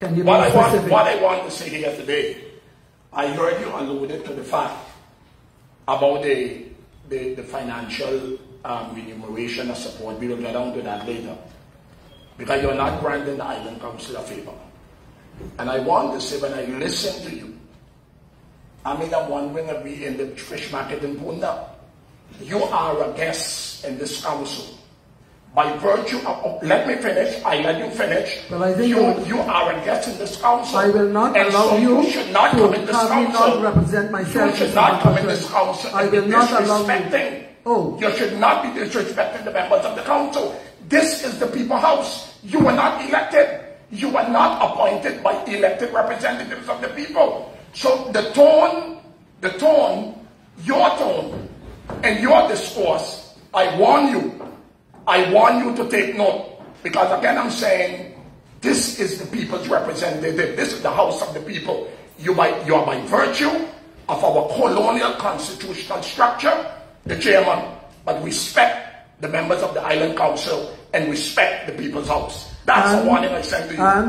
Can you What I, want, what I want to say here today, I heard you alluded to the fact about the, the, the financial um, remuneration and support. We will get down to that later. Because you're not granting the Island Council a favor. And I want to say, when I listen to you, I mean, I'm wondering if we in the fish market in Punda, you are a guest in this council. By virtue of, let me finish, I let you finish. I think you, you- you are a guest in this council. I will not and allow so you should not to come in this have council. not represent myself You should not come in this council I will not allow you- Oh. You should not be disrespecting the members of the council. This is the people house. You were not elected. You were not appointed by elected representatives of the people. So the tone, the tone, your tone, and your discourse, I warn you, I want you to take note. Because again, I'm saying, this is the people's representative. This is the house of the people. You, by, you are by virtue of our colonial constitutional structure, the chairman, but respect the members of the island council and respect the people's house. That's a And- um, warning I send to you. and